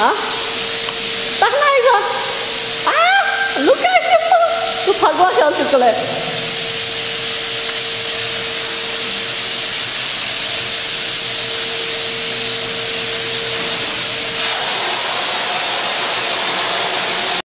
啊，打哪一个？啊，卢卡始跑，就跑过小区去了。